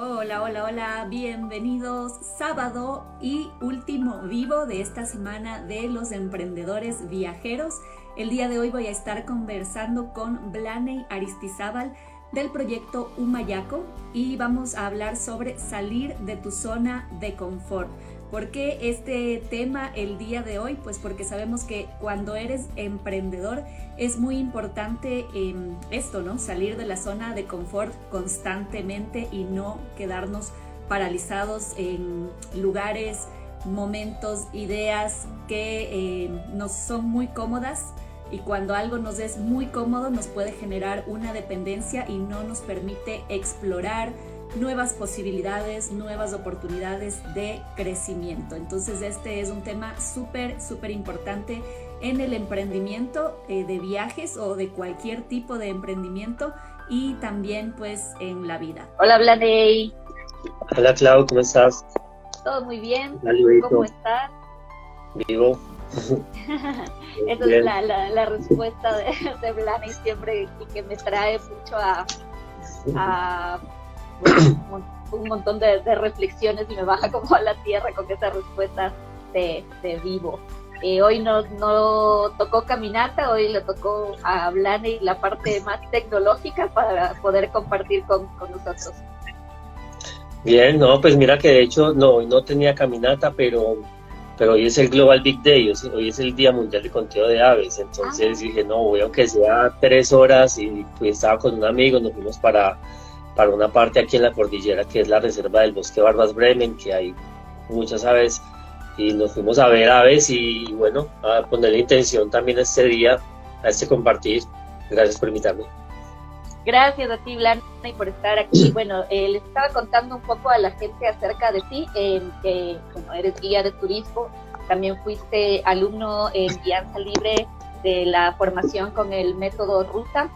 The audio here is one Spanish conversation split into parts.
Hola, hola, hola, bienvenidos. Sábado y último vivo de esta semana de los emprendedores viajeros. El día de hoy voy a estar conversando con Blaney Aristizábal del proyecto Humayaco y vamos a hablar sobre salir de tu zona de confort. ¿Por qué este tema el día de hoy? Pues porque sabemos que cuando eres emprendedor es muy importante em, esto, ¿no? Salir de la zona de confort constantemente y no quedarnos paralizados en lugares, momentos, ideas que em, nos son muy cómodas y cuando algo nos es muy cómodo nos puede generar una dependencia y no nos permite explorar, nuevas posibilidades, nuevas oportunidades de crecimiento. Entonces este es un tema súper, súper importante en el emprendimiento eh, de viajes o de cualquier tipo de emprendimiento y también pues en la vida. Hola Blaney. Hola Clau, ¿cómo estás? Todo muy bien. ¿Cómo estás? Vivo. Esa es la, la, respuesta de, de Blaney siempre y que me trae mucho a, a un montón de, reflexiones y me baja como a la tierra con esa respuesta de, vivo. Eh, hoy no, no tocó caminata, hoy le tocó a y la parte más tecnológica para poder compartir con, nosotros. Bien, no, pues mira que de hecho no, hoy no tenía caminata, pero, pero hoy es el Global Big Day, hoy es el Día Mundial de Conteo de Aves, entonces ah. dije, no, voy aunque sea tres horas y pues estaba con un amigo, nos fuimos para, para una parte aquí en la cordillera que es la reserva del bosque Barbas Bremen, que hay muchas aves y nos fuimos a ver aves y bueno, a poner la intención también este día, a este compartir. Gracias por invitarme. Gracias a ti, Blanca, por estar aquí. Bueno, eh, les estaba contando un poco a la gente acerca de ti, eh, que como eres guía de turismo, también fuiste alumno en guianza libre de la formación con el método Ruta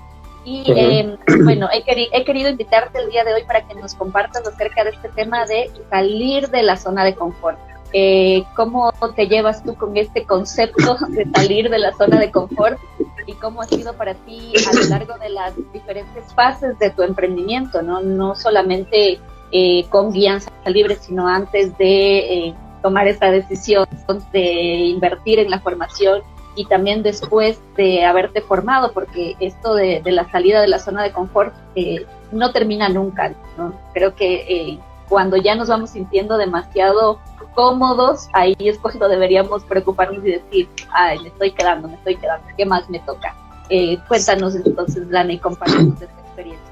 y em, bueno, he, he, querido invitarte el día de hoy para que nos compartas acerca de este tema de salir de la zona de confort. Eh, ¿Cómo te llevas tú con este concepto de salir de la zona de confort y cómo ha sido para ti a lo largo de las diferentes fases de tu emprendimiento? No, no solamente eh, con guianza libre, sino antes de eh, tomar esta decisión de invertir en la formación y también después de haberte formado, porque esto de, la salida de la zona de confort eh, no termina nunca. ¿no? Creo que eh, cuando ya nos vamos sintiendo demasiado cómodos, ahí es cuando deberíamos preocuparnos y decir, ay, me estoy quedando, me estoy quedando, ¿qué más me toca? Eh, cuéntanos entonces, Dani, y compártanos esta experiencia.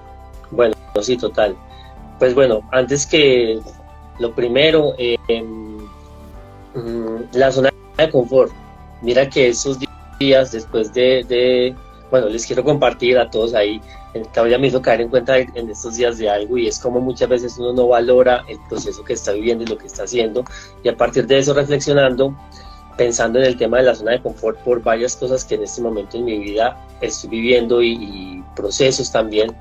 Bueno, sí, total. Pues bueno, antes que lo primero, em, mm, la zona de confort Mira que esos días después de, bueno, les quiero compartir a todos ahí, ya me hizo caer en cuenta en estos días de algo y es como muchas veces uno no valora el proceso que está viviendo y lo que está haciendo. Y a partir de eso reflexionando, pensando en el tema de la zona de confort por varias cosas que en este momento en mi vida estoy viviendo y procesos también,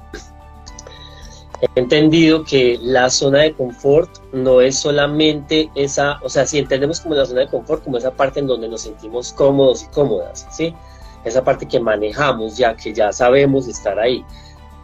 he entendido que la zona de confort no es solamente esa, o sea, si entendemos como la zona de confort, como esa parte en donde nos sentimos cómodos y cómodas, ¿sí? Esa parte que manejamos ya, que ya sabemos estar ahí.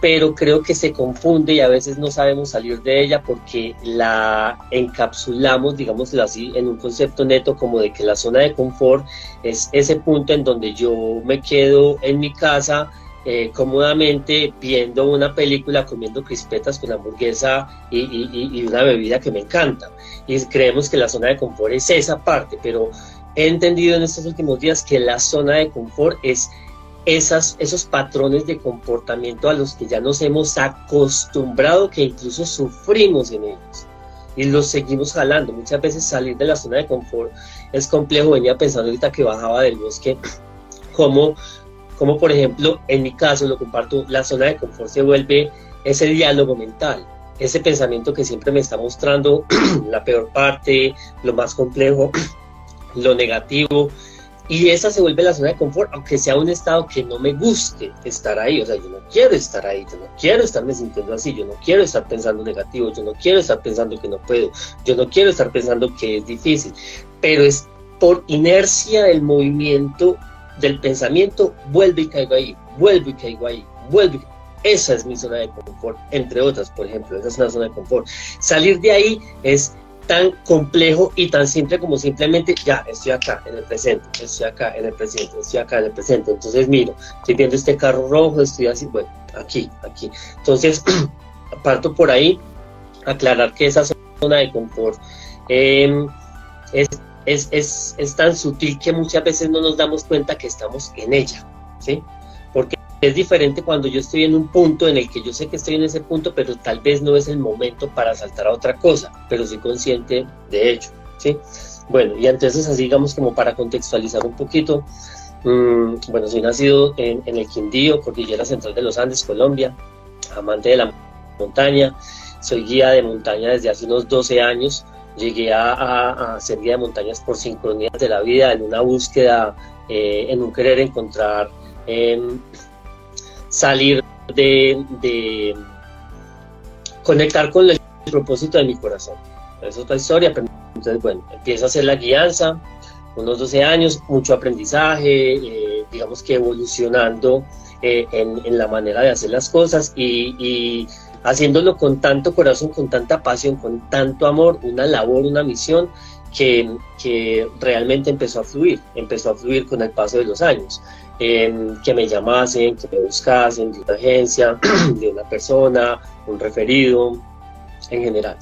Pero creo que se confunde y a veces no sabemos salir de ella porque la encapsulamos, digámoslo así, en un concepto neto como de que la zona de confort es ese punto en donde yo me quedo en mi casa, eh, cómodamente viendo una película, comiendo crispetas con hamburguesa y, una bebida que me encanta. Y creemos que la zona de confort es esa parte, pero he entendido en estos últimos días que la zona de confort es esas, esos patrones de comportamiento a los que ya nos hemos acostumbrado, que incluso sufrimos en ellos y los seguimos jalando. Muchas veces salir de la zona de confort es complejo. Venía pensando ahorita que bajaba del bosque, cómo como por ejemplo, en mi caso, lo comparto, la zona de confort se vuelve ese diálogo mental, ese pensamiento que siempre me está mostrando la peor parte, lo más complejo, lo negativo, y esa se vuelve la zona de confort, aunque sea un estado que no me guste estar ahí, o sea, yo no quiero estar ahí, yo no quiero estarme sintiendo así, yo no quiero estar pensando negativo, yo no quiero estar pensando que no puedo, yo no quiero estar pensando que es difícil, pero es por inercia del movimiento del pensamiento, vuelve y caigo ahí, vuelvo y caigo ahí, vuelvo. esa es mi zona de confort, entre otras, por ejemplo, esa es una zona de confort. Salir de ahí es tan complejo y tan simple como simplemente, ya, estoy acá en el presente, estoy acá en el presente, estoy acá en el presente. Entonces miro, estoy viendo este carro rojo, estoy así, bueno, aquí, aquí. Entonces, parto por ahí, aclarar que esa zona de confort em, es, es, es, es tan sutil que muchas veces no nos damos cuenta que estamos en ella, ¿sí? Es diferente cuando yo estoy en un punto en el que yo sé que estoy en ese punto, pero tal vez no es el momento para saltar a otra cosa, pero soy consciente de ello, ¿sí? Bueno, y entonces así digamos como para contextualizar un poquito, mmm, bueno, soy nacido en, el Quindío, Cordillera Central de los Andes, Colombia, amante de la montaña, soy guía de montaña desde hace unos 12 años, llegué a, a, ser guía de montañas por sincronías de la vida, en una búsqueda, eh, en un querer encontrar eh, salir de, conectar con el propósito de mi corazón. Es otra historia, pero entonces, bueno, empiezo a hacer la guianza, unos 12 años, mucho aprendizaje, eh, digamos que evolucionando eh, en, la manera de hacer las cosas y, haciéndolo con tanto corazón, con tanta pasión, con tanto amor, una labor, una misión que, que realmente empezó a fluir, empezó a fluir con el paso de los años que me llamasen, que me buscasen de una agencia, de una persona, un referido, en general.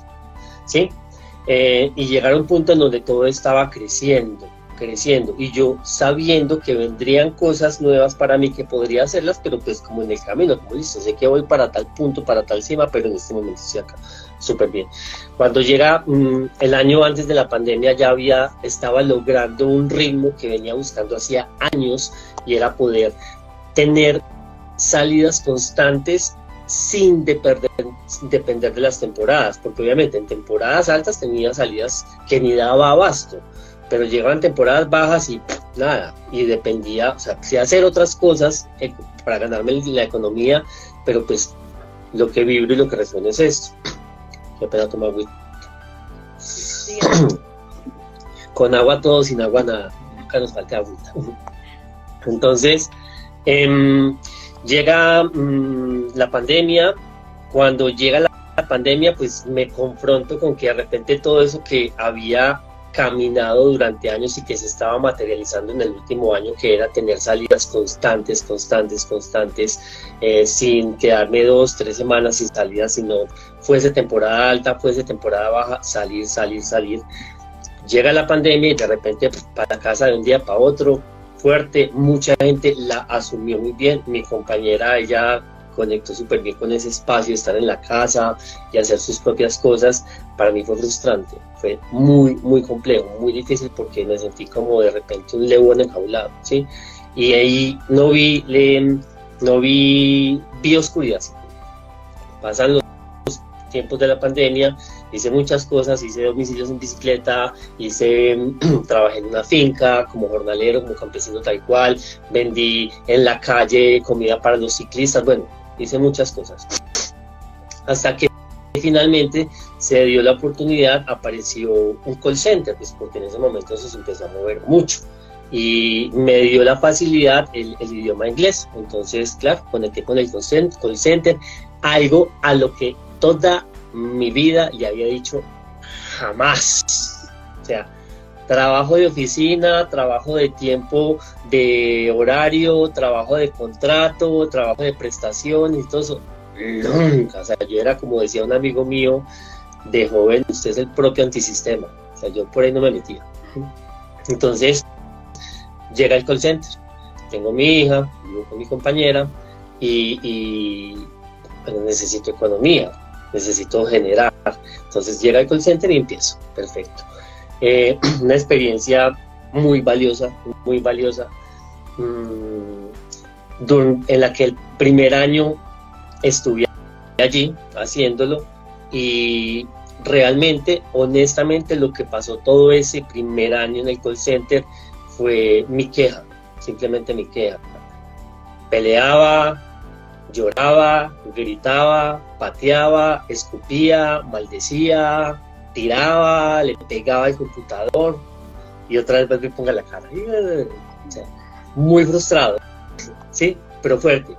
¿sí? Eh, y llegar a un punto en donde todo estaba creciendo, creciendo, y yo sabiendo que vendrían cosas nuevas para mí que podría hacerlas, pero pues como en el camino, como listo, sé que voy para tal punto, para tal cima, pero en este momento estoy acá. Súper bien. Cuando llega mm, el año antes de la pandemia ya había, estaba logrando un ritmo que venía buscando hacía años y era poder tener salidas constantes sin depender, depender de las temporadas, porque obviamente en temporadas altas tenía salidas que ni daba abasto, pero llegaban temporadas bajas y nada, y dependía, o sea, sí hacer otras cosas eh, para ganarme la economía, pero pues lo que vibro y lo que resuena es esto. Qué pena tomar agua. Con agua todo, sin agua nada. Nunca nos falta agua. Entonces, em, llega mm, la pandemia. Cuando llega la, pandemia, pues me confronto con que de repente todo eso que había caminado durante años y que se estaba materializando en el último año, que era tener salidas constantes, constantes, constantes, eh, sin quedarme dos, tres semanas sin salidas, sino fuese temporada alta, fuese temporada baja, salir, salir, salir. Llega la pandemia y de repente pues, para casa de un día para otro, fuerte, mucha gente la asumió muy bien, mi compañera ella conectó súper bien con ese espacio, estar en la casa y hacer sus propias cosas, para mí fue frustrante, fue muy, muy complejo, muy difícil porque me sentí como de repente un león enjaulado, ¿sí? Y ahí no vi, le, no vi, vi oscuridad. Pasan los tiempos de la pandemia, hice muchas cosas, hice domicilios en bicicleta, hice, trabajé en una finca como jornalero, como campesino tal cual, vendí en la calle comida para los ciclistas, bueno, hice muchas cosas. Hasta que finalmente se dio la oportunidad, apareció un call center, pues porque en ese momento se empezó a mover mucho y me dio la facilidad el, idioma inglés. Entonces, claro, conecté con el call center, algo a lo que toda mi vida le había dicho jamás. O sea, trabajo de oficina, trabajo de tiempo de horario, trabajo de contrato, trabajo de prestación y todo eso. Nunca. O sea, yo era como decía un amigo mío de joven, usted es el propio antisistema. O sea, yo por ahí no me metía. Entonces, llega el call center. Tengo mi hija, vivo con mi compañera y, necesito economía, necesito generar. Entonces llega el call center y empiezo. Perfecto. Eh, una experiencia muy valiosa, muy valiosa, mm, en la que el primer año estuve allí haciéndolo y realmente, honestamente, lo que pasó todo ese primer año en el call center fue mi queja, simplemente mi queja. Peleaba, lloraba, gritaba, pateaba, escupía, maldecía, tiraba, le pegaba al computador y otra vez me ponga la cara. muy frustrado, ¿sí? Pero fuerte.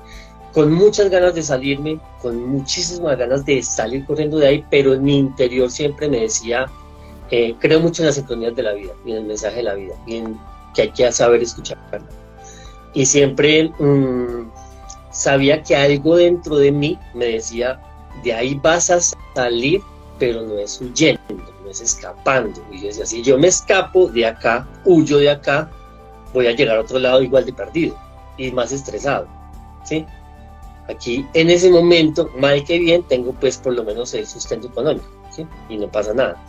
con muchas ganas de salirme, con muchísimas ganas de salir corriendo de ahí, pero en mi interior siempre me decía, eh, creo mucho en las sintonías de la vida y en el mensaje de la vida y en que hay que saber escucharla. Y siempre mm, sabía que algo dentro de mí me decía, de ahí vas a salir, pero no es huyendo, no es escapando. Y yo decía, si yo me escapo de acá, huyo de acá, voy a llegar a otro lado igual de perdido y más estresado. ¿sí? Aquí, en ese momento, mal que bien, tengo pues por lo menos el sustento económico, ¿sí? Y no pasa nada.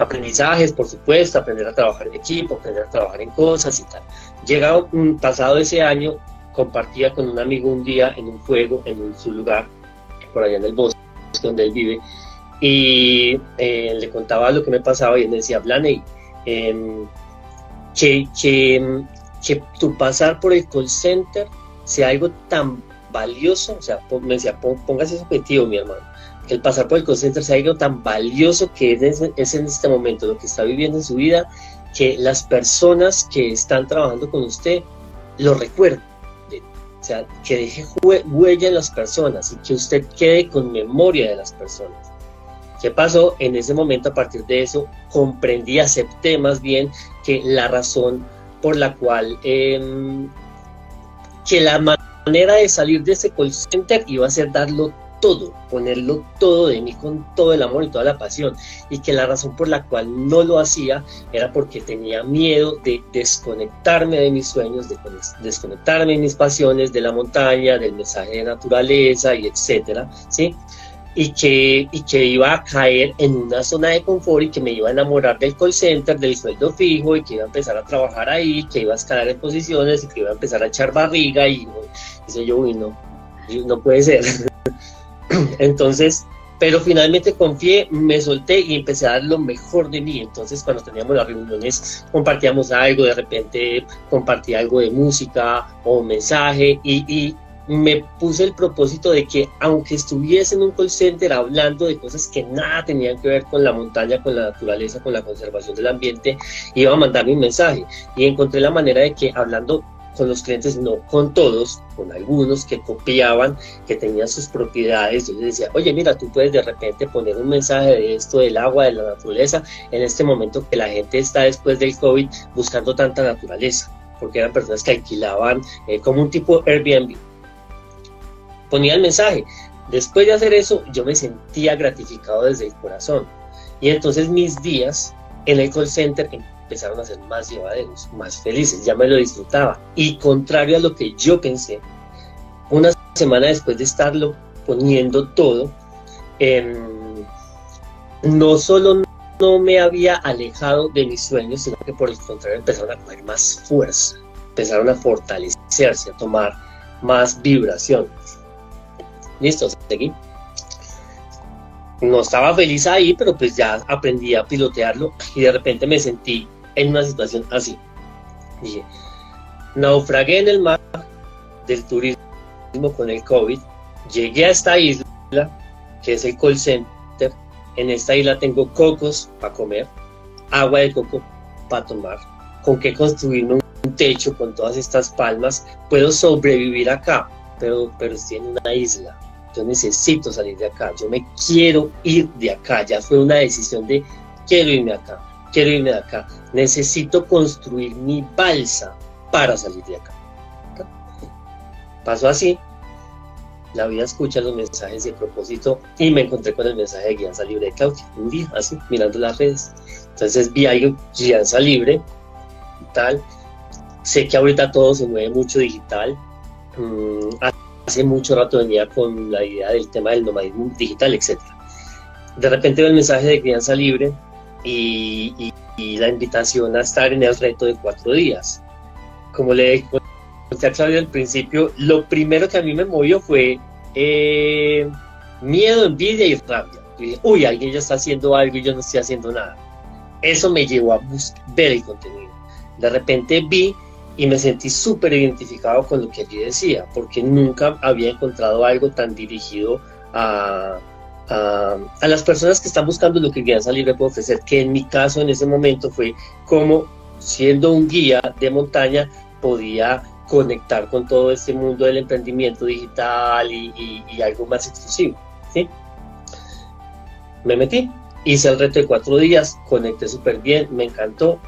Aprendizajes, por supuesto, aprender a trabajar en equipo, aprender a trabajar en cosas y tal. Llegado un pasado ese año, compartía con un amigo un día en un juego en su lugar, por allá en el bosque donde él vive, y eh, le contaba lo que me pasaba y me decía, Blaney, em, que, que, que tu pasar por el call center sea algo tan valioso, o sea, me decía, póngase ese objetivo, mi hermano, que el pasar por el call center sea algo tan valioso que es, es en este momento lo que está viviendo en su vida, que las personas que están trabajando con usted lo recuerden. O sea, que deje huella en las personas y que usted quede con memoria de las personas. ¿Qué pasó? En ese momento, a partir de eso, comprendí, acepté más bien que la razón por la cual, eh, que la manera de salir de ese call center iba a ser darlo todo, ponerlo todo de mí con todo el amor y toda la pasión. Y que la razón por la cual no lo hacía era porque tenía miedo de desconectarme de mis sueños, de desconectarme de mis pasiones, de la montaña, del mensaje de naturaleza y etcétera, ¿sí? Y que, y que iba a caer en una zona de confort y que me iba a enamorar del call center, del sueldo fijo y que iba a empezar a trabajar ahí, que iba a escalar en posiciones y que iba a empezar a echar barriga y dice yo, uy, no, no puede ser. Entonces, pero finalmente confié, me solté y empecé a dar lo mejor de mí. Entonces, cuando teníamos las reuniones, compartíamos algo, de repente compartía algo de música o un mensaje y, y me puse el propósito de que aunque estuviese en un call center hablando de cosas que nada tenían que ver con la montaña, con la naturaleza, con la conservación del ambiente, iba a mandar mi mensaje. Y encontré la manera de que hablando con los clientes, no con todos, con algunos que copiaban, que tenían sus propiedades. Yo les decía, oye, mira, tú puedes de repente poner un mensaje de esto, del agua, de la naturaleza, en este momento que la gente está después del COVID buscando tanta naturaleza, porque eran personas que alquilaban eh, como un tipo Airbnb. Ponía el mensaje. Después de hacer eso, yo me sentía gratificado desde el corazón. Y entonces mis días en el call center empezaron a ser más llevaderos, más felices, ya me lo disfrutaba. Y contrario a lo que yo pensé, una semana después de estarlo poniendo todo, em, no solo no me había alejado de mis sueños, sino que por el contrario empezaron a coger más fuerza, empezaron a fortalecerse, a tomar más vibración. Listo, seguí. No estaba feliz ahí, pero pues ya aprendí a pilotearlo y de repente me sentí en una situación así. Dije, naufragué en el mar del turismo con el COVID, llegué a esta isla, que es el call center, en esta isla tengo cocos para comer, agua de coco para tomar, con qué construirme un techo con todas estas palmas, puedo sobrevivir acá, pero, pero estoy en una isla, yo necesito salir de acá, yo me quiero ir de acá, ya fue una decisión de quiero irme acá quiero irme de acá, necesito construir mi balsa para salir de acá. Pasó así, la vida escucha los mensajes de propósito y me encontré con el mensaje de Guianza Libre de Claudia, un día así, mirando las redes. Entonces vi algo, Guianza Libre, tal. Sé que ahorita todo se mueve mucho digital. Mm, hace mucho rato venía con la idea del tema del nomadismo digital, etc. De repente veo el mensaje de Crianza Libre y, la invitación a estar en el reto de cuatro días. Como le conté a Claudia al principio, lo primero que a mí me movió fue eh, miedo, envidia y rabia. uy, alguien ya está haciendo algo y yo no estoy haciendo nada. Eso me llevó a ver el contenido. De repente vi y me sentí súper identificado con lo que allí decía, porque nunca había encontrado algo tan dirigido a, a, las personas que están buscando lo que Guía Libre puede ofrecer, que en mi caso en ese momento fue como siendo un guía de montaña podía conectar con todo este mundo del emprendimiento digital y, algo más exclusivo. ¿sí? Me metí, hice el reto de cuatro días, conecté súper bien, me encantó.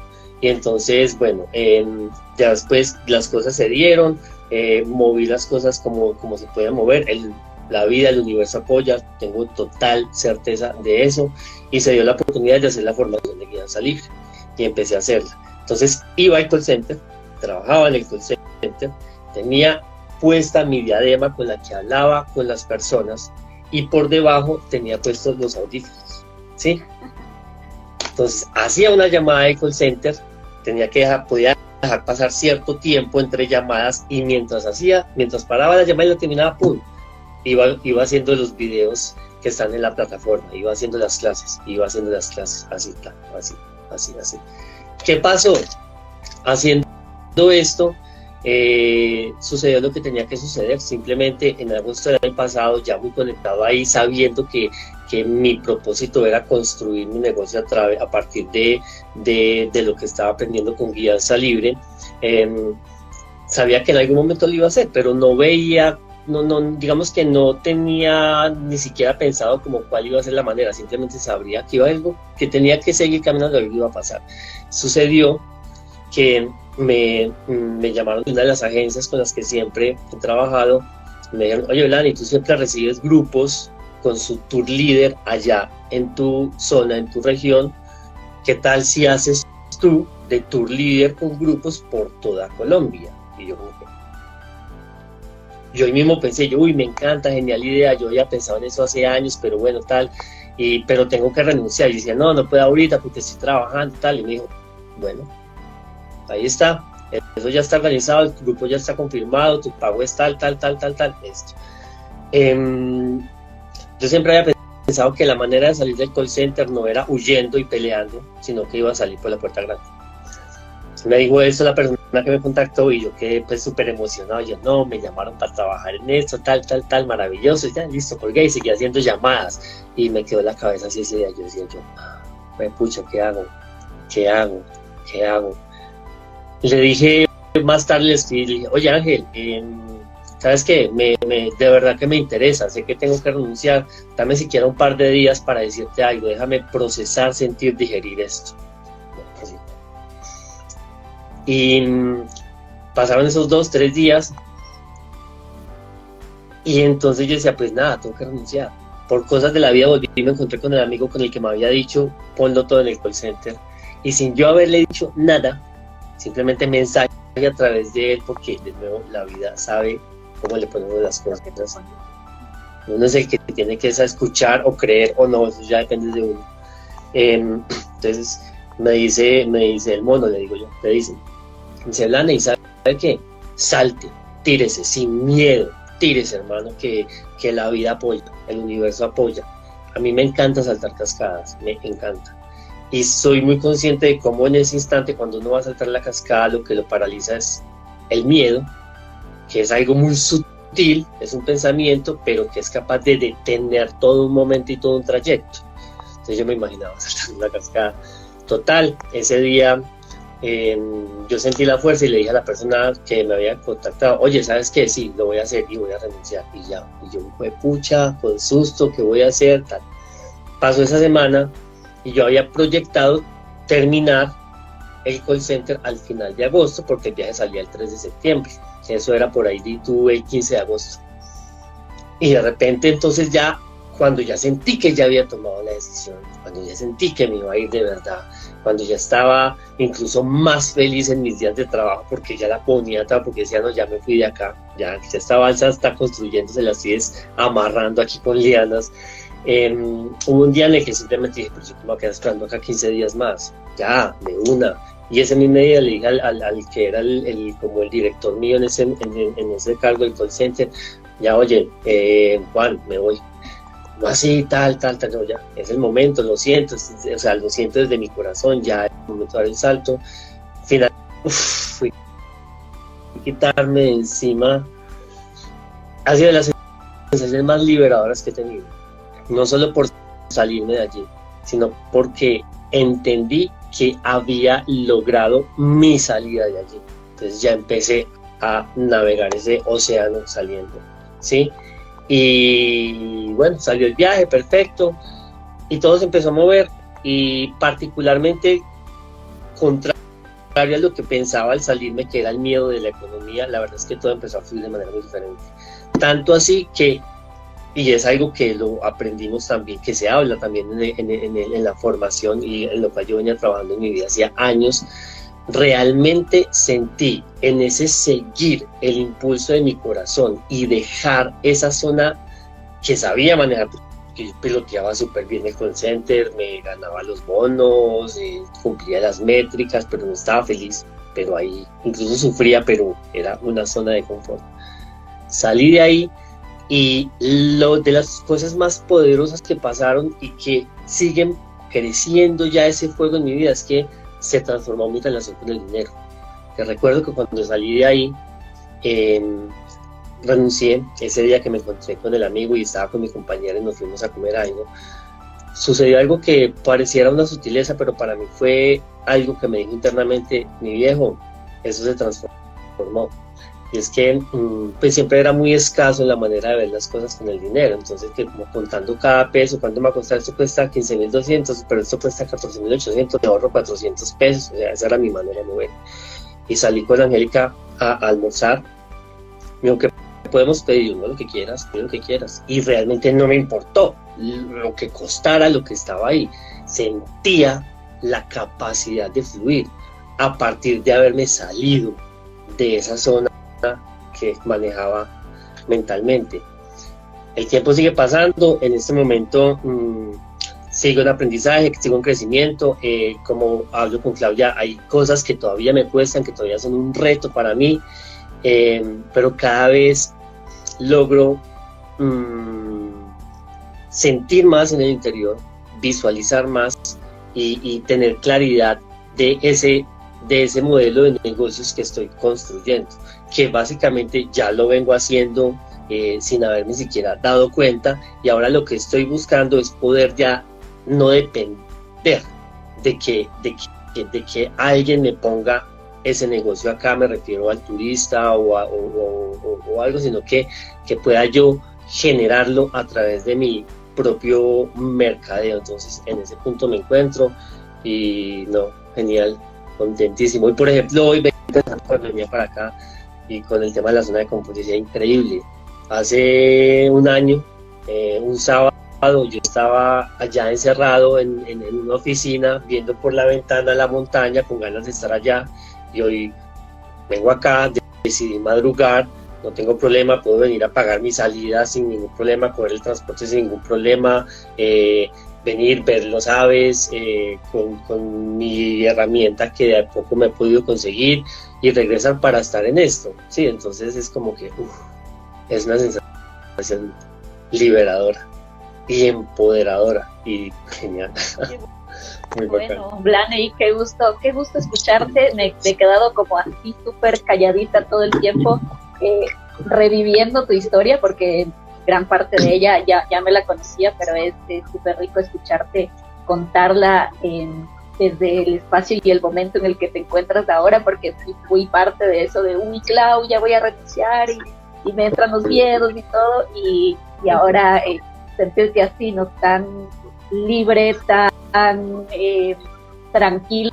Y entonces, bueno, ya después las cosas se dieron, eh, moví las cosas como, como se podían mover. El, la vida, el universo apoya, tengo total certeza de eso. Y se dio la oportunidad de hacer la formación de guía salir y empecé a hacerla. Entonces iba al call center, trabajaba en el call center, tenía puesta mi diadema con la que hablaba con las personas y por debajo tenía puestos los audífonos, ¿sí? Entonces hacía una llamada de call center, tenía que dejar, podía dejar pasar cierto tiempo entre llamadas y mientras hacía, mientras paraba la llamada y la terminaba, ¡pum! Iba, iba haciendo los videos que están en la plataforma, iba haciendo las clases, iba haciendo las clases, así, así, así, así. ¿Qué pasó? Haciendo esto, eh, sucedió lo que tenía que suceder. Simplemente en agosto del año pasado, ya muy conectado ahí, sabiendo que, que mi propósito era construir mi negocio a, a partir de, de, de, lo que estaba aprendiendo con Guianza Libre. Em, sabía que en algún momento lo iba a hacer, pero no veía no, no, digamos que no tenía ni siquiera pensado como cuál iba a ser la manera, simplemente sabría que iba algo, que tenía que seguir caminando, algo iba a pasar. Sucedió que me, me, llamaron de una de las agencias con las que siempre he trabajado, me dijeron, oye, Lani, tú siempre recibes grupos con su tour líder allá en tu zona, en tu región, ¿qué tal si haces tú de tour líder con grupos por toda Colombia? Y yo yo mismo pensé, yo, uy, me encanta, genial idea, yo había pensado en eso hace años, pero bueno, tal, y, pero tengo que renunciar. Y decía, no, no puedo ahorita porque estoy trabajando, tal, y me dijo, bueno, ahí está, eso ya está organizado, el grupo ya está confirmado, tu pago es tal, tal, tal, tal, tal, esto. Em, yo siempre había pensado que la manera de salir del call center no era huyendo y peleando, sino que iba a salir por la puerta grande. Me dijo eso la persona que me contactó y yo quedé pues súper emocionado. Yo, no, me llamaron para trabajar en esto, tal, tal, tal, maravilloso. Y ya, listo, colgué y seguí haciendo llamadas. Y me quedó la cabeza así ese día. Yo decía, yo, me pucho, ¿qué hago? ¿Qué hago? ¿Qué hago? Le dije, más tarde le escribí, oye Ángel, em, ¿sabes qué? Me, me, de verdad que me interesa, sé que tengo que renunciar, dame siquiera un par de días para decirte algo, déjame procesar, sentir, digerir esto. Y pasaron esos dos, tres días. Y entonces yo decía, pues nada, tengo que renunciar. Por cosas de la vida volví y me encontré con el amigo con el que me había dicho, ponlo todo en el call center. Y sin yo haberle dicho nada, simplemente mensaje a través de él, porque de nuevo la vida sabe cómo le ponemos las cosas. Uno es el que tiene que escuchar o creer o no, eso ya depende de uno. Em, entonces me dice, me dice el mono, le digo yo, te dice, Dice Lana, ¿y sabe qué? Salte, tírese, sin miedo, tírese, hermano, que, que la vida apoya, el universo apoya. A mí me encanta saltar cascadas, me encanta. Y soy muy consciente de cómo en ese instante, cuando uno va a saltar la cascada, lo que lo paraliza es el miedo, que es algo muy sutil, es un pensamiento, pero que es capaz de detener todo un momento y todo un trayecto. Entonces yo me imaginaba saltar una cascada. Total, ese día Em, yo sentí la fuerza y le dije a la persona que me había contactado, oye, ¿sabes qué? Sí, lo voy a hacer y voy a renunciar. Y ya, y yo fue pucha, con susto, ¿qué voy a hacer? Tal. Pasó esa semana y yo había proyectado terminar el call center al final de agosto porque el viaje salía el 3 de septiembre. Eso era por ahí, tuve el 15 de agosto. Y de repente entonces ya, cuando ya sentí que ya había tomado la decisión, cuando ya sentí que me iba a ir de verdad, cuando ya estaba incluso más feliz en mis días de trabajo porque ya la ponía, porque decía, no, ya me fui de acá, ya, ya esta balsa está construyéndose, las sigues amarrando aquí con lianas. Em, hubo un día en el que simplemente dije, pero yo me voy a quedar esperando acá 15 días más, ya, de una. Y ese mismo día le dije al, al, que era el, como el director mío en ese, en, en ese cargo del call center, ya oye, eh, Juan, me voy, no así, tal, tal, tal, no, ya, es el momento, lo siento, o sea, lo siento desde mi corazón, ya es el momento de dar el salto. Final, fui a quitarme encima, ha sido de las sensaciones más liberadoras que he tenido, no solo por salirme de allí, sino porque entendí que había logrado mi salida de allí. Entonces ya empecé a navegar ese océano saliendo, ¿sí? Y bueno, salió el viaje, perfecto, y todo se empezó a mover, y particularmente contrario a lo que pensaba al salirme, que era el miedo de la economía, la verdad es que todo empezó a fluir de manera muy diferente. Tanto así que, y es algo que lo aprendimos también, que se habla también en, en, en la formación y en lo que yo venía trabajando en mi vida hacía años, realmente sentí en ese seguir el impulso de mi corazón y dejar esa zona que sabía manejar, porque yo piloteaba súper bien el call center, me ganaba los bonos, eh, cumplía las métricas, pero no estaba feliz, pero ahí incluso sufría, pero era una zona de confort. Salí de ahí y lo de las cosas más poderosas que pasaron y que siguen creciendo ya ese fuego en mi vida es que se transformó mi relación con el dinero. Te recuerdo que cuando salí de ahí, em, renuncié ese día que me encontré con el amigo y estaba con mi compañera y nos fuimos a comer algo. Sucedió algo que pareciera una sutileza, pero para mí fue algo que me dijo internamente, mi viejo, eso se transformó y es que mm, pues siempre era muy escaso en la manera de ver las cosas con el dinero, entonces que como contando cada peso, cuánto me va a costar, esto cuesta 15.200, pero esto cuesta 14.800, me ahorro 400 pesos, o sea, esa era mi manera de mover. Y salí con Angélica a, almorzar, me que podemos pedir lo que quieras, lo que quieras, y realmente no me importó lo que costara, lo que estaba ahí, sentía la capacidad de fluir a partir de haberme salido de esa zona que manejaba mentalmente. El tiempo sigue pasando, en este momento mm, sigo en aprendizaje, sigo en crecimiento, eh, como hablo con Claudia, hay cosas que todavía me cuestan, que todavía son un reto para mí, eh, pero cada vez logro mm, sentir más en el interior, visualizar más y, y tener claridad de ese de ese modelo de negocios que estoy construyendo, que básicamente ya lo vengo haciendo eh, sin haberme siquiera dado cuenta y ahora lo que estoy buscando es poder ya no depender de que, de que, de que alguien me ponga ese negocio acá, me refiero al turista o, o, algo, sino que, que pueda yo generarlo a través de mi propio mercadeo. Entonces, en ese punto me encuentro y no, genial contentísimo. Y por ejemplo, hoy venía para acá y con el tema de la zona de confort, increíble. Hace un año, eh, un sábado, yo estaba allá encerrado en, en, una oficina, viendo por la ventana la montaña, con ganas de estar allá. Y hoy vengo acá, decidí madrugar, no tengo problema, puedo venir a pagar mi salida sin ningún problema, coger el transporte sin ningún problema. Eh, venir, ver los aves eh, con, mi herramienta que de a poco me he podido conseguir y regresar para estar en esto. Sí, entonces es como que es una sensación liberadora y empoderadora y genial. Muy bueno, Blaney, qué gusto, qué gusto escucharte. Me, he quedado como así súper calladita todo el tiempo, eh, reviviendo tu historia, porque gran parte de ella ya, ya me la conocía, pero es súper rico escucharte contarla desde el espacio y el momento en el que te encuentras ahora, porque fui parte de eso de, uy, Clau, ya voy a renunciar y, me entran los miedos y todo, y, ahora eh, sentirte así, ¿no? Tan libre, tan eh, tranquilo,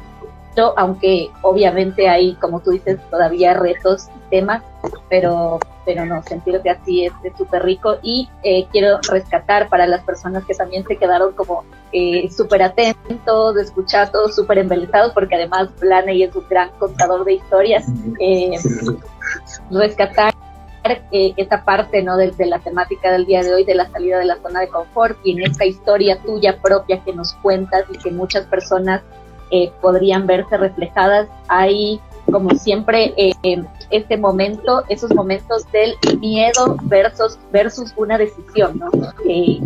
aunque obviamente hay, como tú dices, todavía retos y temas, pero pero no, sentirte así es súper rico y eh, quiero rescatar para las personas que también se quedaron como eh, súper atentos, escuchados, súper embelesados, porque además Blaney es un gran contador de historias, eh, rescatar eh, esta parte ¿no? De, de, la temática del día de hoy, de la salida de la zona de confort y en esta historia tuya propia que nos cuentas y que muchas personas podrían verse reflejadas, hay como siempre, eh, este momento, esos momentos del miedo versus, versus una decisión, ¿no? Eh,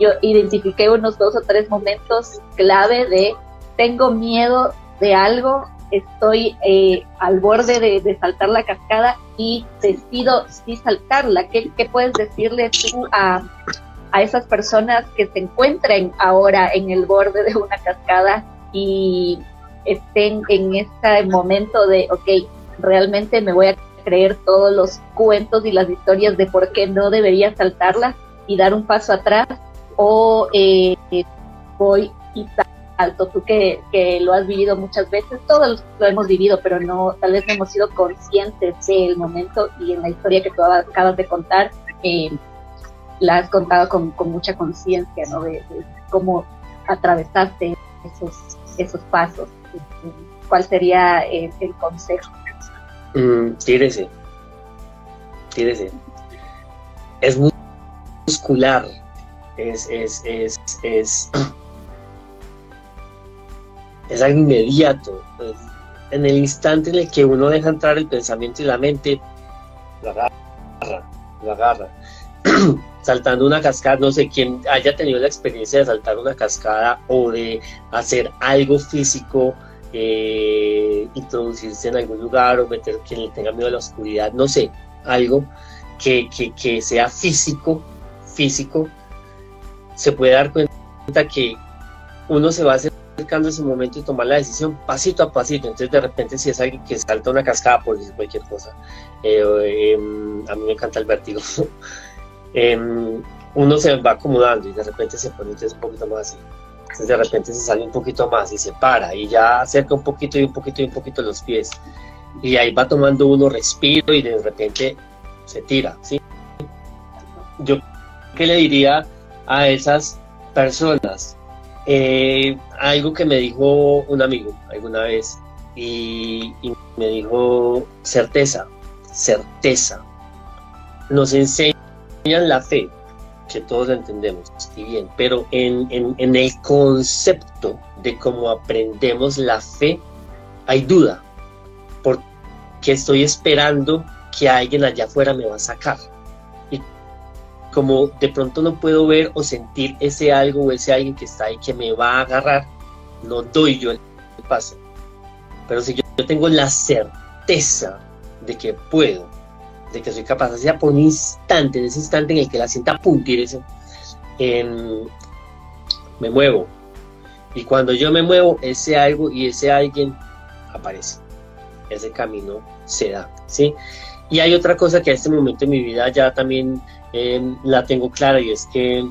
yo identifiqué unos dos o tres momentos clave de tengo miedo de algo, estoy eh, al borde de, saltar la cascada y decido sí saltarla. ¿Qué, qué puedes decirle tú a, a esas personas que se encuentren ahora en el borde de una cascada y estén en este momento de, ok, realmente me voy a creer todos los cuentos y las historias de por qué no debería saltarlas y dar un paso atrás o eh, voy y salto, tú que, que, lo has vivido muchas veces, todos lo hemos vivido, pero no, tal vez no hemos sido conscientes del momento y en la historia que tú acabas de contar, eh, la has contado con, con mucha conciencia, ¿no? De, cómo atravesaste esos, esos pasos. ¿Cuál sería el, el consejo? Mm, tírese. Tírese. Es muscular. Es, es, es, es, es algo inmediato. En el instante en el que uno deja entrar el pensamiento y la mente, lo agarra, lo agarra. saltando una cascada, no sé quién haya tenido la experiencia de saltar una cascada o de hacer algo físico, eh, introducirse en algún lugar o meter quien le tenga miedo a la oscuridad, no sé, algo que, que, sea físico, físico, se puede dar cuenta que uno se va acercando ese momento y tomar la decisión pasito a pasito. Entonces, de repente, si es alguien que salta una cascada, por decir cualquier cosa, eh, em, a mí me encanta el vértigo. Em, uno se va acomodando y de repente se pone un poquito más así. Entonces de repente se sale un poquito más y se para y ya acerca un poquito y un poquito y un poquito los pies. Y ahí va tomando uno respiro y de repente se tira, ¿sí? Yo, ¿qué le diría a esas personas? Eh, algo que me dijo un amigo alguna vez y, y me dijo certeza, certeza. Nos enseña la fe, que todos entendemos, y bien, pero en, en, el concepto de cómo aprendemos la fe, hay duda, porque estoy esperando que alguien allá afuera me va a sacar. Y como de pronto no puedo ver o sentir ese algo o ese alguien que está ahí que me va a agarrar, no doy yo el paso. Pero si yo tengo la certeza de que puedo, de que soy capaz, sea por un instante, en ese instante en el que la sienta puntir, ese, em, me muevo. Y cuando yo me muevo, ese algo y ese alguien aparece. Ese camino se da, ¿sí? Y hay otra cosa que a este momento en mi vida ya también em, la tengo clara y es que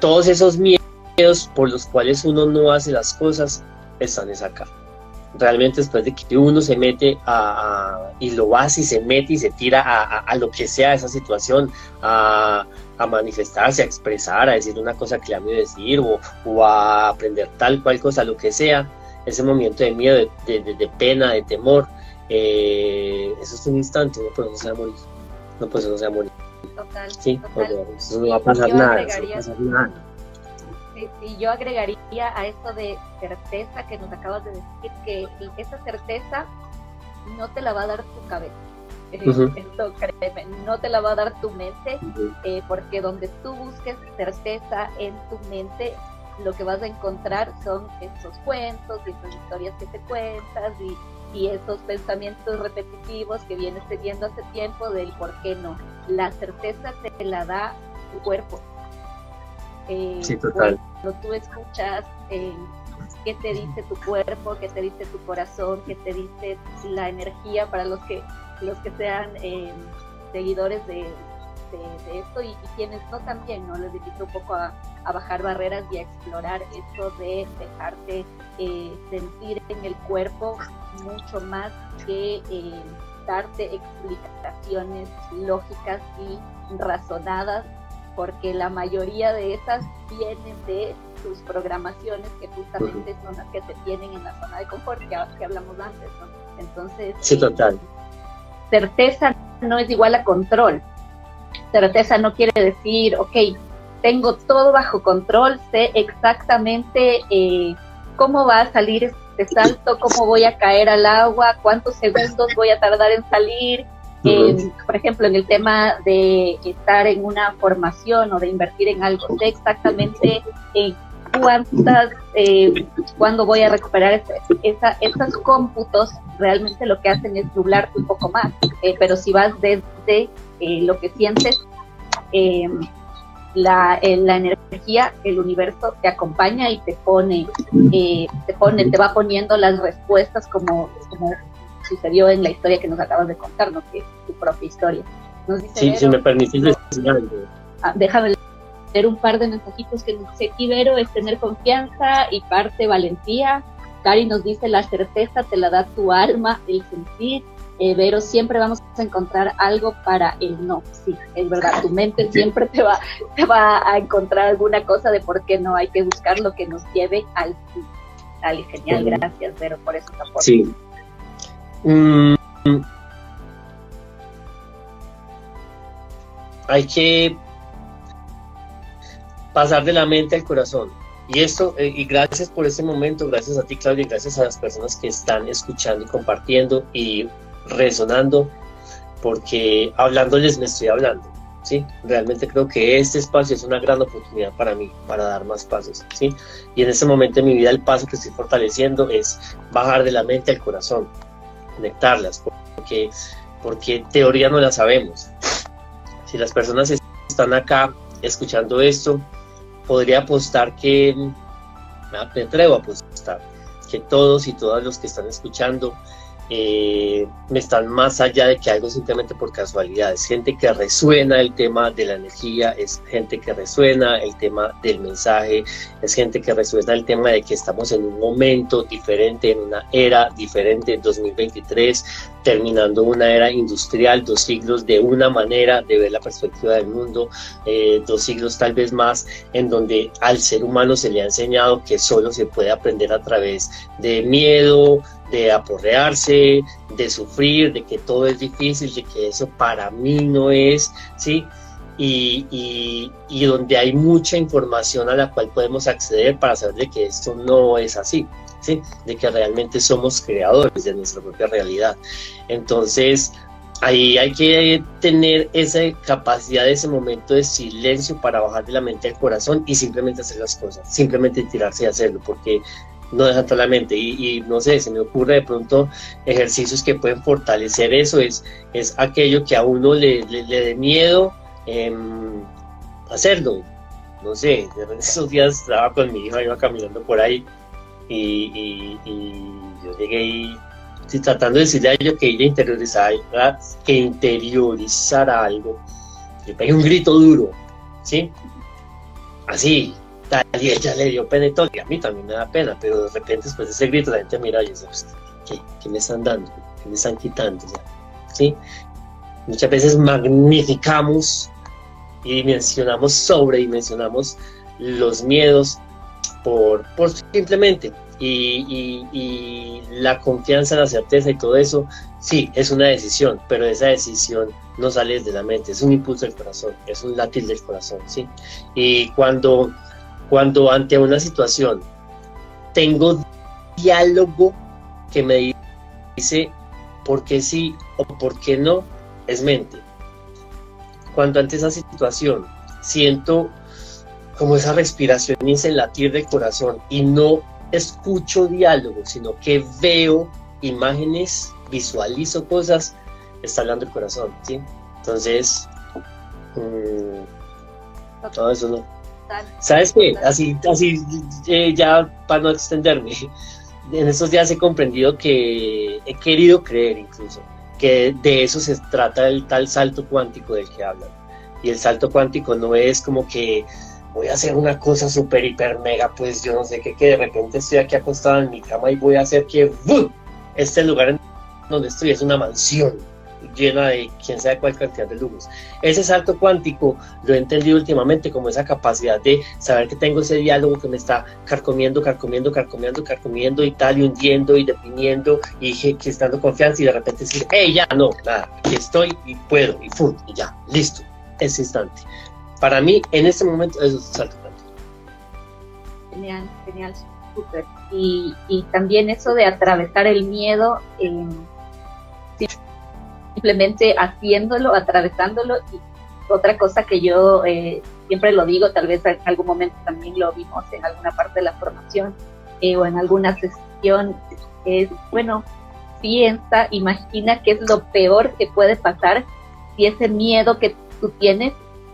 todos esos miedos por los cuales uno no hace las cosas están es acá realmente después de que uno se mete a, y lo hace y se mete y se tira a, lo que sea esa situación, a, manifestarse, a expresar, a decir una cosa que le ha miedo decir o, a aprender tal cual cosa, lo que sea, ese momento de miedo, de, pena, de temor, eh, eso es un instante, no pues no se va a morir, no pues no se va a morir. Total, sí, eso no va a pasar nada, no va a pasar nada y yo agregaría a esto de certeza que nos acabas de decir, que esa certeza no te la va a dar tu cabeza. Esto, créeme, no te la va a dar tu mente, eh, porque donde tú busques certeza en tu mente, lo que vas a encontrar son esos cuentos y esas historias que te cuentas y, y esos pensamientos repetitivos que vienes teniendo hace tiempo del por qué no. La certeza te la da tu cuerpo, eh, sí, total. Cuando tú escuchas eh, qué te dice tu cuerpo, qué te dice tu corazón, qué te dice la energía para los que, los que sean eh, seguidores de, esto y, quienes no también, ¿no? Les invito un poco a, bajar barreras y a explorar esto de dejarte sentir en el cuerpo mucho más que darte explicaciones lógicas y razonadas porque la mayoría de esas vienen de tus programaciones que justamente son las que te tienen en la zona de confort que, hablamos antes, ¿no? Entonces, sí, total. certeza no es igual a control. Certeza no quiere decir, ok, tengo todo bajo control, sé exactamente eh, cómo va a salir este salto, cómo voy a caer al agua, cuántos segundos voy a tardar en salir, por ejemplo, en el tema de estar en una formación o de invertir en algo, sé exactamente en cuántas, eh, cuándo voy a recuperar esa, esos cómputos, realmente lo que hacen es nublarte un poco más. Eh, pero si vas desde eh, lo que sientes, la, la, energía, el universo te acompaña y te pone, te pone, te va poniendo las respuestas como sucedió en la historia que nos acabas de contar, ¿no? Que es tu propia historia. sí, si me permites ah, déjame leer un par de mensajitos que nos dice aquí, Vero, es tener confianza y parte valentía. Cari nos dice, la certeza te la da tu alma, el sentir. Eh, Vero, siempre vamos a encontrar algo para el no. Sí, es verdad, tu mente siempre te va, te va a encontrar alguna cosa de por qué no. Hay que buscar lo que nos lleve al sí. Dale, genial, gracias, Vero, por eso aporte. Sí. Mm, hay que pasar de la mente al corazón. Y esto, eh, y gracias por este momento, gracias a ti Claudia, y gracias a las personas que están escuchando y compartiendo y resonando, porque hablándoles me estoy hablando, ¿sí? Realmente creo que este espacio es una gran oportunidad para mí, para dar más pasos, ¿sí? Y en este momento de mi vida el paso que estoy fortaleciendo es bajar de la mente al corazón, conectarlas, porque, porque teoría no la sabemos. Si las personas están acá escuchando esto, podría apostar que, me atrevo a apostar, que todos y todas los que están escuchando eh, están más allá de que algo simplemente por casualidad. Es gente que resuena el tema de la energía, es gente que resuena el tema del mensaje, es gente que resuena el tema de que estamos en un momento diferente, en una era diferente, 2023, terminando una era industrial, dos siglos de una manera de ver la perspectiva del mundo, eh, dos siglos tal vez más, en donde al ser humano se le ha enseñado que solo se puede aprender a través de miedo, de aporrearse, de sufrir, de que todo es difícil, de que eso para mí no es, ¿sí? Y, y, donde hay mucha información a la cual podemos acceder para saber de que esto no es así, ¿sí? De que realmente somos creadores de nuestra propia realidad. Entonces, ahí hay que tener esa capacidad, ese momento de silencio para bajar de la mente al corazón y simplemente hacer las cosas, simplemente tirarse y hacerlo, porque no deja toda la mente. Y, no sé, se me ocurre de pronto ejercicios que pueden fortalecer eso, es, es aquello que a uno le, le, dé miedo em, hacerlo. No sé, esos días estaba con mi hija, iba caminando por ahí y, yo llegué y tratando de decirle a ella que ella interiorizara, que interiorizara algo. Le pegué un grito duro, ¿sí? Así, y ella le dio pena y todo, y a mí también me da pena, pero de repente después de ese grito la gente mira y dice, pues, ¿qué, me están dando? ¿Qué me están quitando? ¿Sí? Muchas veces magnificamos y dimensionamos, sobredimensionamos los miedos por, por simplemente. Y, y, la confianza, la certeza y todo eso, sí, es una decisión, pero esa decisión no sale de la mente, es un impulso del corazón, es un latir del corazón, ¿sí? Y cuando cuando ante una situación tengo diálogo que me dice por qué sí o por qué no, es mente. Cuando ante esa situación siento como esa respiración y ese latir del corazón y no escucho diálogo, sino que veo imágenes, visualizo cosas, está hablando el corazón, ¿sí? Entonces, mm, todo eso no ¿Sabes qué? Así, así eh, ya para no extenderme, en estos días he comprendido que he querido creer incluso que de eso se trata el tal salto cuántico del que hablan. Y el salto cuántico no es como que voy a hacer una cosa súper, hiper, mega, pues yo no sé qué, que de repente estoy aquí acostado en mi cama y voy a hacer que este lugar en donde estoy es una mansión llena de quién sabe cuál cantidad de lujos. Ese salto cuántico lo he entendido últimamente como esa capacidad de saber que tengo ese diálogo que me está carcomiendo, carcomiendo, carcomiendo, carcomiendo y tal, y hundiendo y definiendo y que está dando confianza y de repente decir, hey, ya, no, nada, aquí estoy y puedo, y fum, y ya, listo, ese instante. Para mí, en este momento, eso es un salto cuántico. Genial, genial, súper. Y, y también eso de atravesar el miedo. Eh, simplemente haciéndolo, atravesándolo. Y otra cosa que yo eh, siempre lo digo, tal vez en algún momento también lo vimos en alguna parte de la formación eh, o en alguna sesión, es, bueno, piensa, imagina qué es lo peor que puede pasar si ese miedo que tú tienes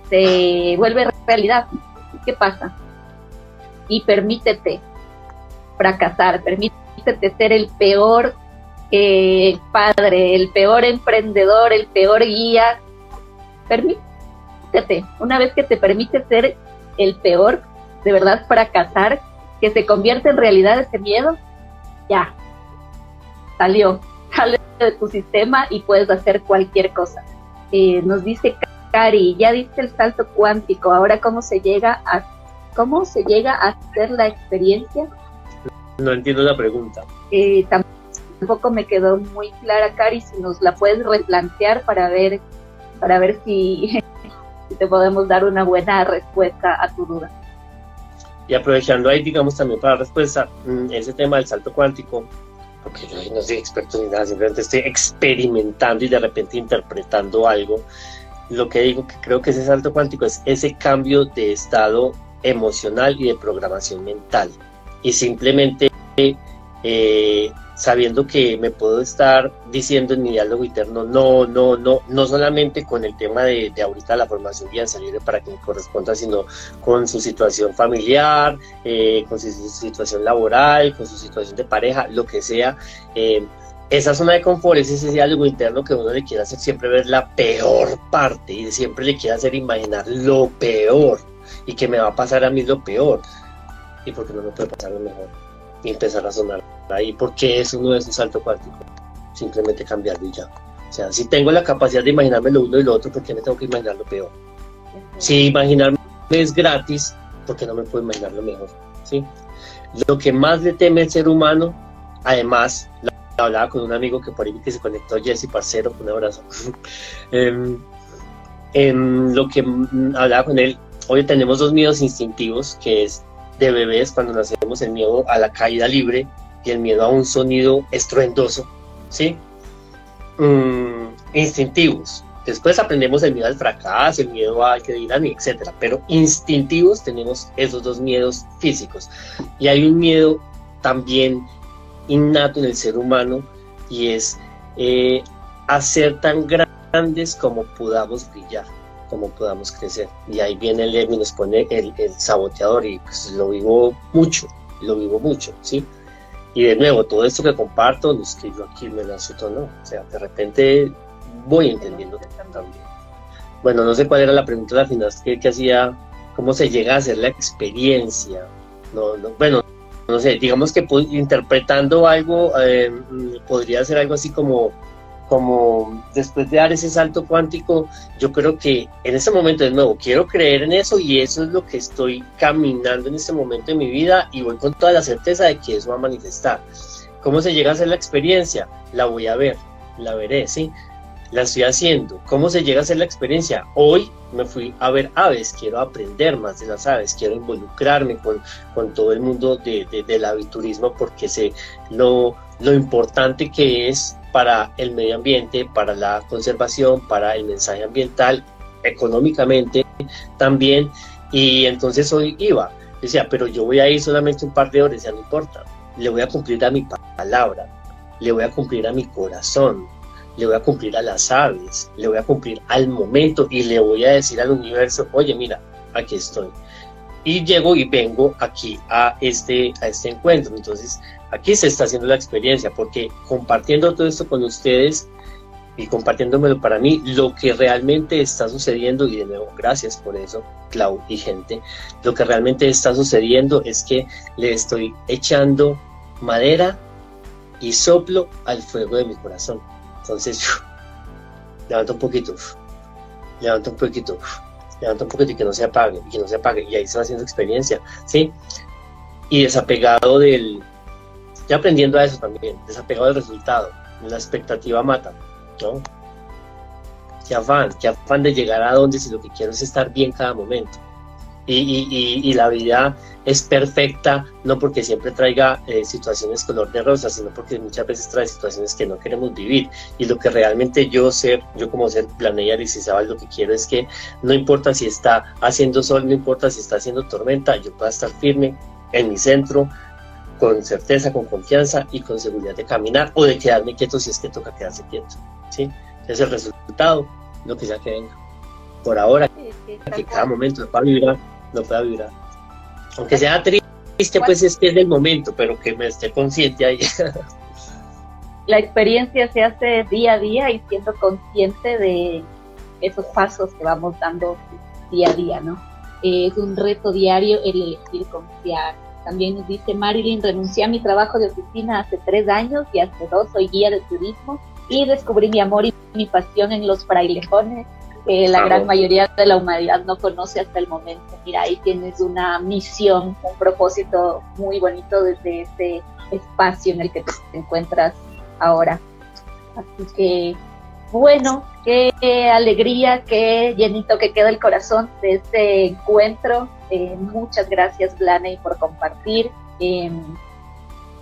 se vuelve realidad. ¿Qué pasa? Y permítete fracasar, permítete ser el peor eh, padre, el peor emprendedor, el peor guía. Permítete, una vez que te permite ser el peor, de verdad fracasar, que se convierte en realidad ese miedo, ya, salió, sale de tu sistema y puedes hacer cualquier cosa. Eh, nos dice Cari, ya diste el salto cuántico, ahora cómo se llega a cómo se llega a hacer la experiencia. No entiendo la pregunta. Eh, tampoco me quedó muy clara, Cari, si nos la puedes replantear para ver, para ver si, si te podemos dar una buena respuesta a tu duda. Y aprovechando ahí, digamos, también para respuesta, mm, ese tema del salto cuántico, porque yo no soy experto ni nada, simplemente estoy experimentando y de repente interpretando algo. Lo que digo que creo que ese salto cuántico es ese cambio de estado emocional y de programación mental. Y simplemente eh, sabiendo que me puedo estar diciendo en mi diálogo interno, no, no, no, no solamente con el tema de, de ahorita la formación bien salir para que me corresponda, sino con su situación familiar, eh, con su, situación laboral, con su situación de pareja, lo que sea. Eh, esa zona de confort es ese diálogo interno que uno le quiere hacer siempre ver la peor parte y siempre le quiere hacer imaginar lo peor y que me va a pasar a mí lo peor y porque no me puede pasar lo mejor y empezar a sonar ahí porque eso no es un salto cuántico, simplemente cambiarlo y ya. O sea, si tengo la capacidad de imaginarme lo uno y lo otro, ¿por qué me tengo que imaginar lo peor? Si imaginarme es gratis, ¿por qué no me puedo imaginar lo mejor? ¿Sí? Lo que más le teme el ser humano, además, hablaba con un amigo que por ahí que se conectó, Jesse Parcero, un abrazo. en, en lo que hablaba con él, hoy tenemos dos miedos instintivos, que es de bebés cuando nacemos el miedo a la caída libre y el miedo a un sonido estruendoso, ¿sí? Mm, instintivos. Después aprendemos el miedo al fracaso, el miedo al que dirán, etcétera. Pero instintivos tenemos esos dos miedos físicos. Y hay un miedo también innato en el ser humano y es eh, hacer tan grandes como podamos brillar como podamos crecer. Y ahí viene el y nos pone el, saboteador y pues lo vivo mucho, lo vivo mucho, ¿sí? Y de nuevo, todo esto que comparto, no es que yo aquí me lo no, o sea, de repente voy entendiendo también. Bueno, no sé cuál era la pregunta la final, que, que hacía, cómo se llega a hacer la experiencia. No, no, bueno, no sé, digamos que interpretando algo, eh, podría ser algo así como como después de dar ese salto cuántico, yo creo que en ese momento de nuevo quiero creer en eso y eso es lo que estoy caminando en este momento de mi vida y voy con toda la certeza de que eso va a manifestar. ¿Cómo se llega a hacer la experiencia? La voy a ver, la veré, ¿sí? La estoy haciendo. ¿Cómo se llega a hacer la experiencia? Hoy me fui a ver aves, quiero aprender más de las aves, quiero involucrarme con, con todo el mundo de, del aviturismo porque sé lo, lo importante que es para el medio ambiente, para la conservación, para el mensaje ambiental, económicamente también. Y entonces hoy iba, decía, pero yo voy a ir solamente un par de horas, ya no importa. Le voy a cumplir a mi palabra, le voy a cumplir a mi corazón, le voy a cumplir a las aves, le voy a cumplir al momento y le voy a decir al universo, oye, mira, aquí estoy. Y llego y vengo aquí a este, a este encuentro. Entonces, aquí se está haciendo la experiencia, porque compartiendo todo esto con ustedes y compartiéndomelo para mí, lo que realmente está sucediendo, y de nuevo, gracias por eso, Clau y gente, lo que realmente está sucediendo es que le estoy echando madera y soplo al fuego de mi corazón. Entonces, levanta un poquito, levanta un poquito, levanta un poquito y que no se apague, y que no se apague, y ahí se haciendo experiencia, ¿sí? Y desapegado del, ya aprendiendo a eso también, desapegado del resultado, la expectativa mata, ¿no? Qué afán, qué afán de llegar a donde si lo que quiero es estar bien cada momento. Y, la vida es perfecta, no porque siempre traiga eh, situaciones color de rosa, sino porque muchas veces trae situaciones que no queremos vivir. Y lo que realmente yo ser, yo como ser planear y si sabes lo que quiero es que no importa si está haciendo sol, no importa si está haciendo tormenta, yo pueda estar firme en mi centro, con certeza, con confianza y con seguridad de caminar o de quedarme quieto si es que toca quedarse quieto. ¿sí? Es el resultado, lo que sea que venga. Por ahora, que cada momento lo pueda vibrar, lo pueda vibrar. Aunque sea triste, pues es que es del momento, pero que me esté consciente ahí. la experiencia se hace día a día y siendo consciente de esos pasos que vamos dando día a día, ¿no? es un reto diario el elegir confiar. También nos dice Marilyn, renuncié a mi trabajo de oficina hace tres años y hace dos soy guía de turismo y descubrí mi amor y mi pasión en los frailejones que la gran mayoría de la humanidad no conoce hasta el momento. Mira, ahí tienes una misión, un propósito muy bonito desde este espacio en el que te encuentras ahora. Así que, bueno, qué alegría, qué llenito que queda el corazón de este encuentro. Eh, muchas gracias, Blaney, por compartir, em,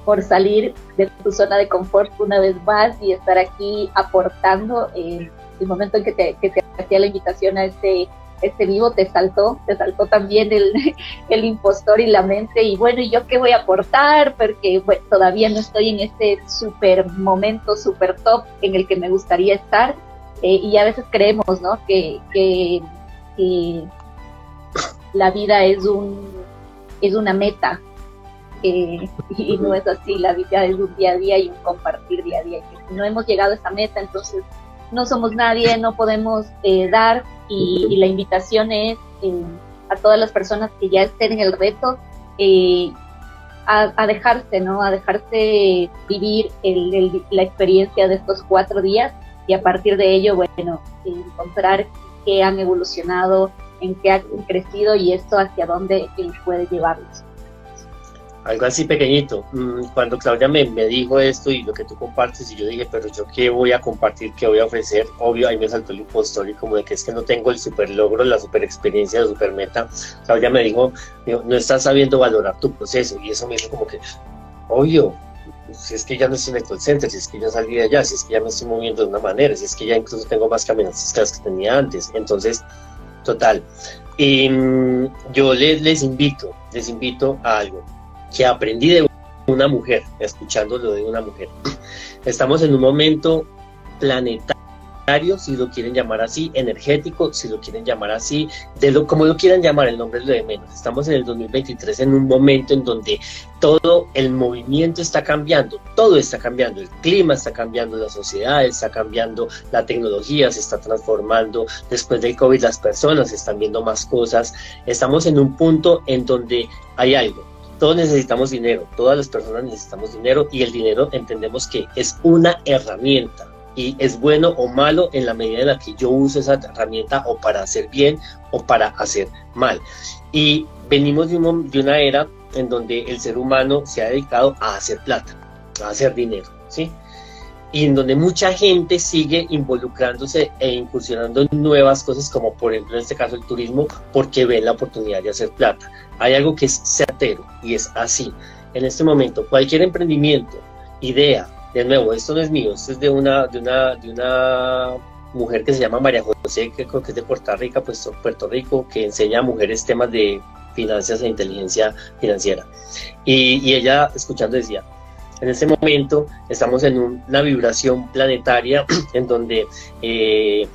por salir de tu zona de confort una vez más y estar aquí aportando. Eh, el momento en que te, que te hacía la invitación a este este vivo te saltó, te saltó también el, el impostor y la mente y bueno, ¿y yo qué voy a aportar? Porque todavía no estoy en este super momento, super top en el que me gustaría estar eh, y a veces creemos, ¿no? Que, que, la vida es un es una meta y no es así, la vida es un día a día y un compartir día a día. Y si no hemos llegado a esa meta, entonces no somos nadie, no podemos eh, dar y, la invitación es eh, a todas las personas que ya estén en el reto eh, a, dejarse, ¿no? A dejarse vivir la experiencia de estos cuatro días y a partir de ello, bueno, encontrar qué han evolucionado, en qué han crecido y esto hacia dónde puede llevarlos algo así pequeñito. Mm, cuando Claudia me, me, dijo esto y lo que tú compartes, y yo dije, pero yo qué voy a compartir, qué voy a ofrecer, obvio, ahí me saltó el impostor y como de que es que no tengo el super logro, la super experiencia, la super meta. Claudia me dijo, no estás sabiendo valorar tu proceso, y eso me hizo como que, obvio, si es que ya no estoy en el call center, si es que ya salí de allá, si es que ya me estoy moviendo de una manera, si es que ya incluso tengo más caminatas que las que tenía antes. Entonces, total. Y mm, yo les, les invito, les invito a algo que aprendí de una mujer, escuchando lo de una mujer. Estamos en un momento planetario, si lo quieren llamar así, energético, si lo quieren llamar así, de lo como lo quieran llamar, el nombre es lo de menos. Estamos en el 2023 en un momento en donde todo el movimiento está cambiando, todo está cambiando, el clima está cambiando, la sociedad está cambiando, la tecnología se está transformando, después del COVID las personas están viendo más cosas, estamos en un punto en donde hay algo, todos necesitamos dinero, todas las personas necesitamos dinero y el dinero entendemos que es una herramienta y es bueno o malo en la medida en la que yo uso esa herramienta o para hacer bien o para hacer mal. Y venimos de, de una era en donde el ser humano se ha dedicado a hacer plata, a hacer dinero, ¿sí? y en donde mucha gente sigue involucrándose e incursionando en nuevas cosas, como por ejemplo en este caso el turismo, porque ven la oportunidad de hacer plata. Hay algo que es certero y es así. En este momento, cualquier emprendimiento, idea, de nuevo, esto no es mío, esto es de una, de una, de una mujer que se llama María José, que creo que es de Puerto Rico, pues Puerto Rico, que enseña a mujeres temas de finanzas e inteligencia financiera. Y, ella, escuchando, decía, en este momento estamos en una vibración planetaria en donde eh,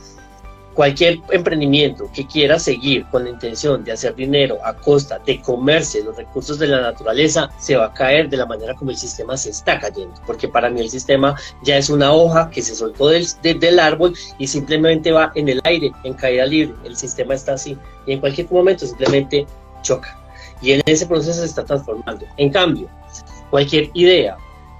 cualquier emprendimiento que quiera seguir con la intención de hacer dinero a costa de comerse los recursos de la naturaleza se va a caer de la manera como el sistema se está cayendo, porque para mí el sistema ya es una hoja que se soltó del, del árbol y simplemente va en el aire, en caída libre, el sistema está así y en cualquier momento simplemente choca. Y en ese proceso se está transformando. En cambio, cualquier idea,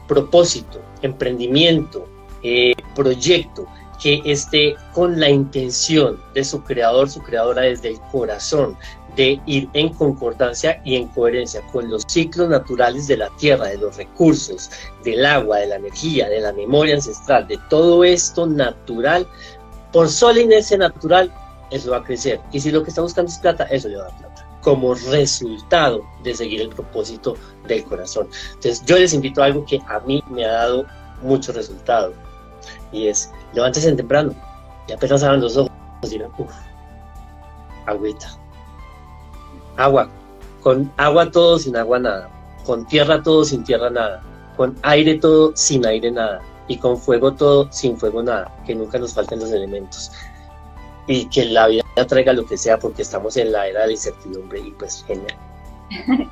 propósito, emprendimiento, eh, proyecto que esté con la intención de su creador, su creadora desde el corazón, de ir en concordancia y en coherencia con los ciclos naturales de la tierra, de los recursos, del agua, de la energía, de la memoria ancestral, de todo esto natural, por sola inercia natural, eso va a crecer. Y si lo que está buscando es plata, eso le va a dar plata como resultado de seguir el propósito del corazón. Entonces yo les invito a algo que a mí me ha dado mucho resultado y es levántese temprano y apenas abran los ojos dirán, uff, agüita, agua, con agua todo, sin agua nada, con tierra todo, sin tierra nada, con aire todo, sin aire nada, y con fuego todo, sin fuego nada, que nunca nos falten los elementos y que la vida traiga lo que sea porque estamos en la era de la incertidumbre y pues genial.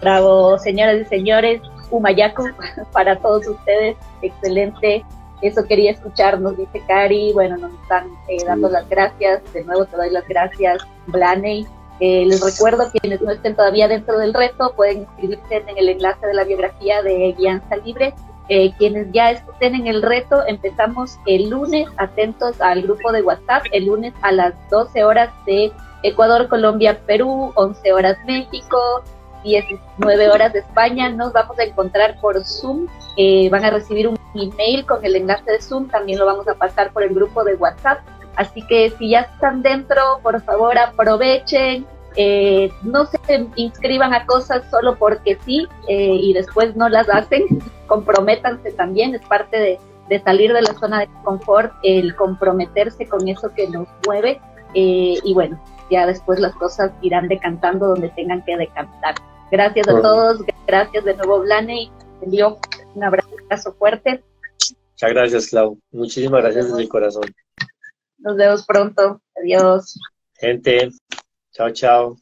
Bravo, señoras y señores. Humayaco para todos ustedes. Excelente. Eso quería escuchar, nos dice Cari. Bueno, nos están eh, dando las gracias. De nuevo te doy las gracias, Blaney. Eh, les recuerdo, quienes no estén todavía dentro del reto, pueden inscribirse en el enlace de la biografía de Guianza Libre. Eh, quienes ya estén en el reto, empezamos el lunes, atentos al grupo de WhatsApp, el lunes a las 12 horas de Ecuador, Colombia, Perú, 11 horas México, 19 horas de España. Nos vamos a encontrar por Zoom. Eh, van a recibir un email con el enlace de Zoom. También lo vamos a pasar por el grupo de WhatsApp. Así que si ya están dentro, por favor aprovechen. Eh, no se inscriban a cosas solo porque sí eh, y después no las hacen. Comprométanse también. Es parte de, de salir de la zona de confort, el comprometerse con eso que nos mueve. y bueno, ya después las cosas irán decantando donde tengan que decantar. Gracias a todos, gracias de nuevo Blane te envío un abrazo fuerte. Muchas gracias Clau, muchísimas gracias desde el corazón. Nos vemos pronto, adiós. Gente, chao, chao.